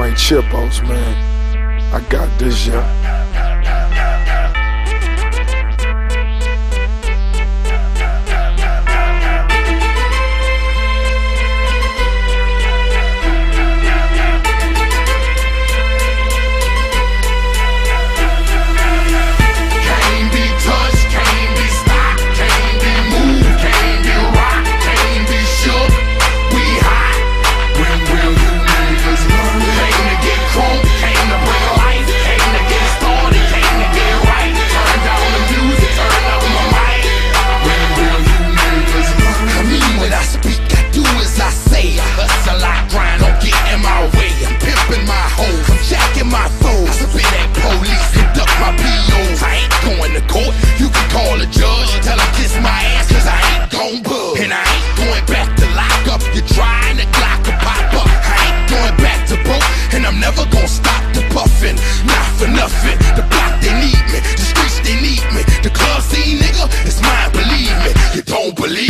my chip chipos, man. I got this, yeah. don't believe.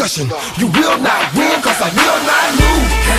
discussion. You will not win, cause I will not lose.